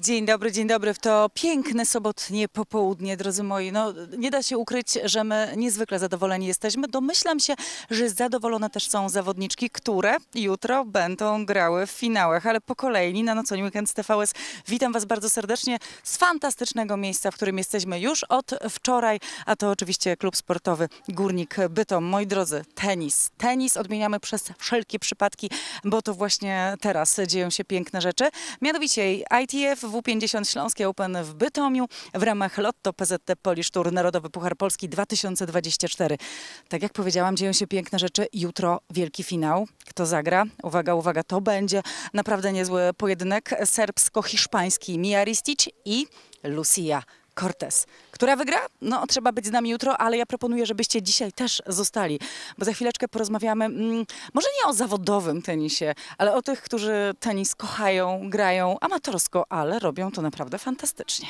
Dzień dobry, dzień dobry. W to piękne sobotnie popołudnie, drodzy moi. No, nie da się ukryć, że my niezwykle zadowoleni jesteśmy. Domyślam się, że zadowolone też są zawodniczki, które jutro będą grały w finałach, ale po kolei na nocą weekend z TVS. Witam Was bardzo serdecznie z fantastycznego miejsca, w którym jesteśmy już od wczoraj, a to oczywiście klub sportowy Górnik Bytom. Moi drodzy, tenis. Tenis odmieniamy przez wszelkie przypadki, bo to właśnie teraz dzieją się piękne rzeczy. Mianowicie ITF W50 Śląskie Open w Bytomiu w ramach Lotto PZT Polish Tour Narodowy Puchar Polski 2024. Tak jak powiedziałam, dzieją się piękne rzeczy. Jutro wielki finał. Kto zagra? Uwaga, uwaga, to będzie naprawdę niezły pojedynek serbsko-hiszpański. Mia Ristic i Lucia Cortez. Która wygra? No, trzeba być z nami jutro, ale ja proponuję, żebyście dzisiaj też zostali, bo za chwileczkę porozmawiamy, mm, może nie o zawodowym tenisie, ale o tych, którzy tenis kochają, grają amatorsko, ale robią to naprawdę fantastycznie.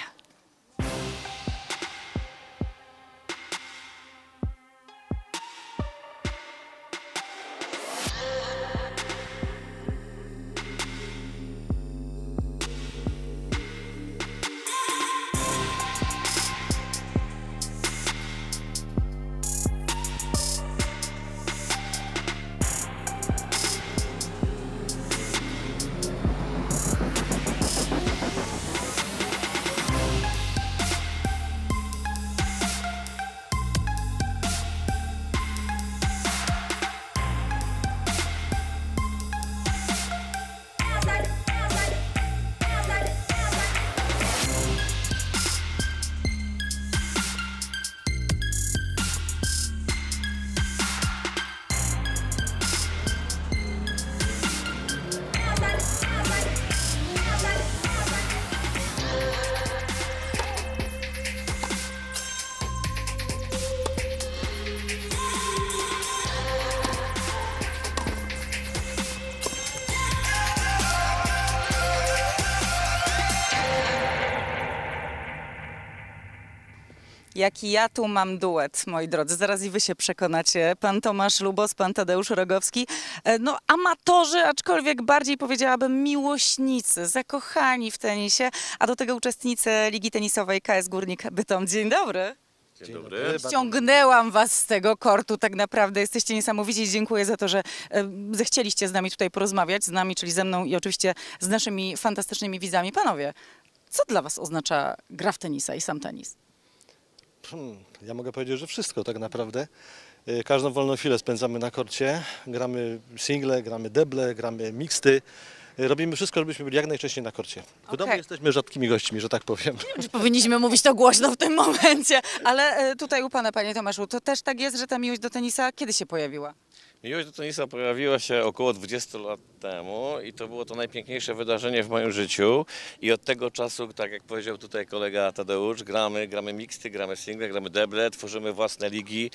Jaki ja tu mam duet, moi drodzy. Zaraz i wy się przekonacie. Pan Tomasz Lubos, pan Tadeusz Rogowski. E, No, amatorzy, aczkolwiek bardziej powiedziałabym miłośnicy, zakochani w tenisie, a do tego uczestnicy Ligi Tenisowej KS Górnik Bytom. Dzień dobry. Dzień dobry. Ściągnęłam was z tego kortu, tak naprawdę jesteście niesamowici. Dziękuję za to, że e, zechcieliście z nami tutaj porozmawiać, z nami, czyli ze mną i oczywiście z naszymi fantastycznymi widzami. Panowie, co dla was oznacza gra w tenisa i sam tenis? Hmm, Ja mogę powiedzieć, że wszystko tak naprawdę. Y, Każdą wolną chwilę spędzamy na korcie. Gramy single, gramy deble, gramy mixty. Y, Robimy wszystko, żebyśmy byli jak najwcześniej na korcie. W domu Okej. jesteśmy rzadkimi gośćmi, że tak powiem. Czy powinniśmy mówić to głośno w tym momencie? Ale e, tutaj u pana, panie Tomaszu, to też tak jest, że ta miłość do tenisa kiedy się pojawiła? Miłość do tenisa pojawiła się około 20 lat temu i to było to najpiękniejsze wydarzenie w moim życiu. I od tego czasu, tak jak powiedział tutaj kolega Tadeusz, gramy, gramy mixty, gramy single, gramy deble, tworzymy własne ligi. E,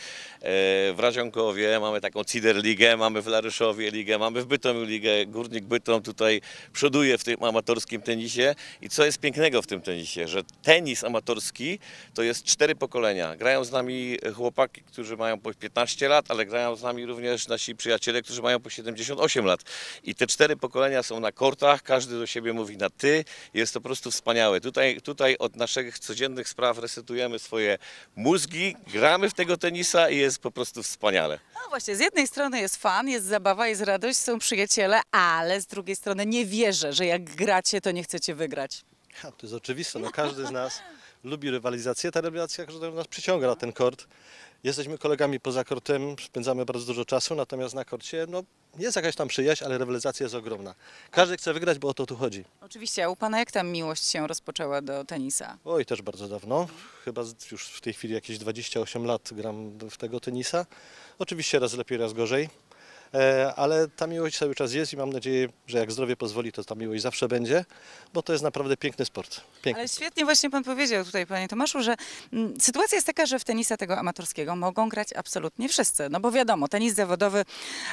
W Radzionkowie mamy taką Cider Ligę, mamy w Laryszowie ligę, mamy w Bytomiu ligę. Górnik Bytom tutaj przoduje w tym amatorskim tenisie. I co jest pięknego w tym tenisie, że tenis amatorski to jest cztery pokolenia. Grają z nami chłopaki, którzy mają po 15 lat, ale grają z nami również nasi przyjaciele, którzy mają po 78 lat. I te cztery pokolenia są na kortach, każdy do siebie mówi na ty. Jest to po prostu wspaniałe. Tutaj, tutaj od naszych codziennych spraw resetujemy swoje mózgi, gramy w tego tenisa i jest po prostu wspaniale. No właśnie, z jednej strony jest fan, jest zabawa, jest radość, są przyjaciele, ale z drugiej strony nie wierzę, że jak gracie, to nie chcecie wygrać. Ja, to jest oczywiste, no każdy z nas lubi rywalizację. Ta rywalizacja nas przyciąga na ten kort. Jesteśmy kolegami poza kortem, spędzamy bardzo dużo czasu, natomiast na korcie no, jest jakaś tam przyjaźń, ale rywalizacja jest ogromna. Każdy chce wygrać, bo o to tu chodzi. Oczywiście, a u pana jak tam miłość się rozpoczęła do tenisa? Oj, też bardzo dawno. Chyba już w tej chwili jakieś 28 lat gram w tego tenisa. Oczywiście raz lepiej, raz gorzej. E, Ale ta miłość cały czas jest i mam nadzieję, że jak zdrowie pozwoli, to ta miłość zawsze będzie, bo to jest naprawdę piękny sport. Piękny. Ale świetnie właśnie pan powiedział tutaj, panie Tomaszu, że mm, sytuacja jest taka, że w tenisa tego amatorskiego mogą grać absolutnie wszyscy. No bo wiadomo, tenis zawodowy,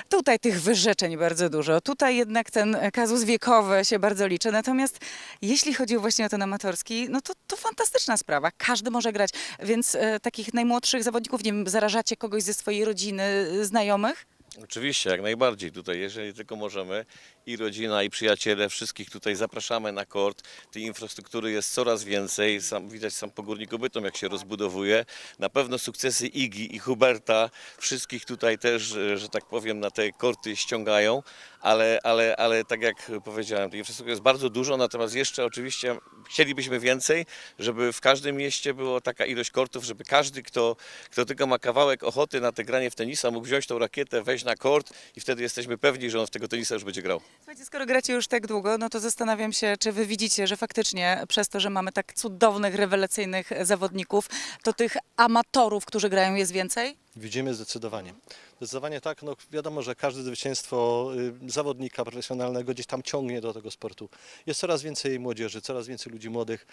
tutaj tych wyrzeczeń bardzo dużo. Tutaj jednak ten kazus wiekowy się bardzo liczy. Natomiast jeśli chodzi właśnie o ten amatorski, no to, to fantastyczna sprawa. Każdy może grać. Więc e, takich najmłodszych zawodników, nie wiem, zarażacie kogoś ze swojej rodziny, e, znajomych? Oczywiście, jak najbardziej. Tutaj, jeżeli tylko możemy i rodzina, i przyjaciele, wszystkich tutaj zapraszamy na kort. Tej infrastruktury jest coraz więcej, sam, widać sam po Górniku Bytom, jak się rozbudowuje. Na pewno sukcesy Igi i Huberta wszystkich tutaj też, że tak powiem, na te korty ściągają, ale, ale, ale tak jak powiedziałem, tej infrastruktury jest bardzo dużo, natomiast jeszcze oczywiście chcielibyśmy więcej, żeby w każdym mieście było taka ilość kortów, żeby każdy, kto, kto tylko ma kawałek ochoty na te granie w tenisa, mógł wziąć tą rakietę, wejść na kort i wtedy jesteśmy pewni, że on w tego tenisa już będzie grał. Słuchajcie, skoro gracie już tak długo, no to zastanawiam się, czy wy widzicie, że faktycznie przez to, że mamy tak cudownych, rewelacyjnych zawodników, to tych amatorów, którzy grają jest więcej? Widzimy zdecydowanie. Zdecydowanie tak, no wiadomo, że każde zwycięstwo y, zawodnika profesjonalnego gdzieś tam ciągnie do tego sportu. Jest coraz więcej młodzieży, coraz więcej ludzi młodych,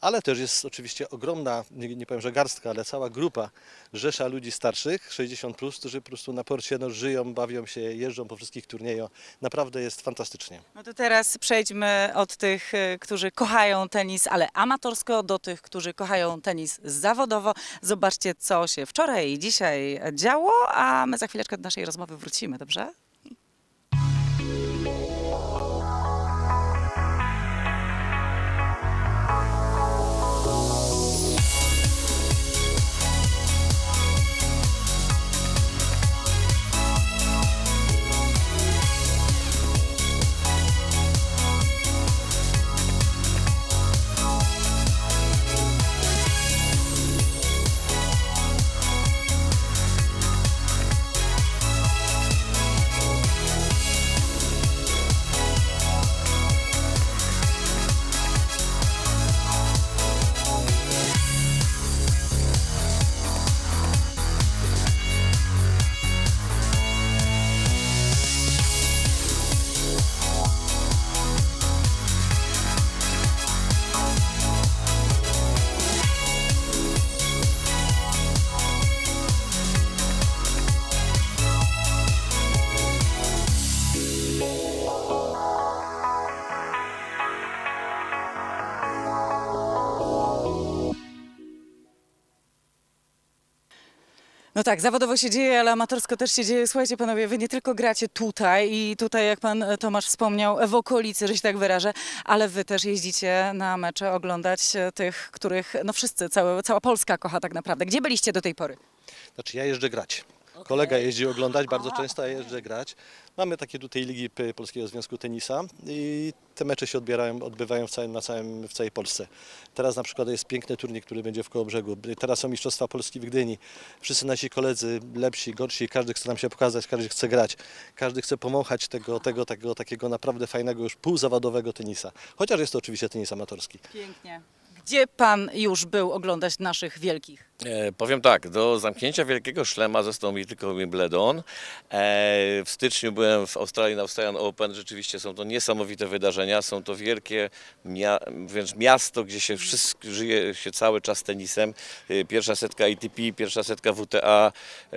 ale też jest oczywiście ogromna, nie, nie powiem, że garstka, ale cała grupa, rzesza ludzi starszych, 60+, plus, którzy po prostu na porcie no, żyją, bawią się, jeżdżą po wszystkich turniejach. Naprawdę jest fantastycznie. No to teraz przejdźmy od tych, y, którzy kochają tenis, ale amatorsko, do tych, którzy kochają tenis zawodowo. Zobaczcie, co się wczoraj i dzisiaj działo, a my za chwileczkę do naszej rozmowy wrócimy, dobrze? No tak, zawodowo się dzieje, ale amatorsko też się dzieje. Słuchajcie panowie, wy nie tylko gracie tutaj i tutaj, jak pan e, Tomasz wspomniał, w okolicy, że się tak wyrażę, ale wy też jeździcie na mecze oglądać e, tych, których no wszyscy, całe, cała Polska kocha tak naprawdę. Gdzie byliście do tej pory? Znaczy ja jeżdżę grać. Kolega jeździ oglądać bardzo często, a ja jeżdżę grać. Mamy takie tutaj ligi Polskiego Związku Tenisa i te mecze się odbierają, odbywają w, całym, na całym, w całej Polsce. Teraz na przykład jest piękny turniej, który będzie w Kołobrzegu. Teraz są Mistrzostwa Polski w Gdyni. Wszyscy nasi koledzy, lepsi, gorsi, każdy chce nam się pokazać, każdy chce grać. Każdy chce pomąchać tego, tego, tego takiego naprawdę fajnego, już półzawodowego tenisa. Chociaż jest to oczywiście tenis amatorski. Pięknie. Gdzie pan już był oglądać naszych wielkich? E, powiem tak, do zamknięcia Wielkiego Szlema został mi tylko Wimbledon. E, w styczniu byłem w Australii na Australian Open. Rzeczywiście są to niesamowite wydarzenia. Są to wielkie, wręcz miasto, gdzie się wszystko, żyje się cały czas tenisem. E, pierwsza setka ATP, pierwsza setka WTA.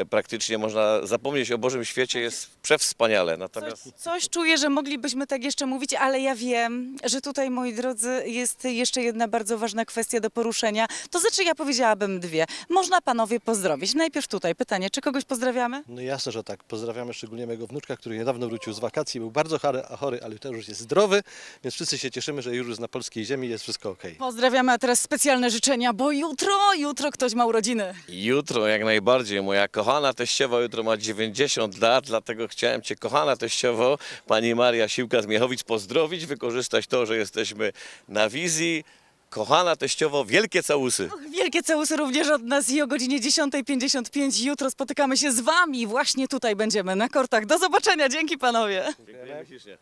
Praktycznie można zapomnieć o Bożym świecie. Jest przewspaniale. Coś, Natomiast coś czuję, że moglibyśmy tak jeszcze mówić, ale ja wiem, że tutaj, moi drodzy, jest jeszcze jedna bardzo ważna kwestia do poruszenia. To znaczy, ja powiedziałabym dwie. Można panowie pozdrowić. Najpierw tutaj pytanie, czy kogoś pozdrawiamy? No jasne, że tak. Pozdrawiamy szczególnie mojego wnuczka, który niedawno wrócił z wakacji. Był bardzo chory, a chory, ale też już jest zdrowy, więc wszyscy się cieszymy, że już jest na polskiej ziemi jest wszystko ok. Pozdrawiamy, a teraz specjalne życzenia, bo jutro, jutro ktoś ma urodziny. Jutro jak najbardziej. Moja kochana teściowa jutro ma 90 lat, dlatego chciałem Cię, kochana teściowo, Pani Maria Siłka z Miechowic pozdrowić, wykorzystać to, że jesteśmy na wizji. Kochana teściowo, wielkie całusy. Wielkie całusy również od nas i o godzinie 10.55 jutro spotykamy się z wami. Właśnie tutaj będziemy na kortach. Do zobaczenia, dzięki panowie. Dziękujemy ślicznie.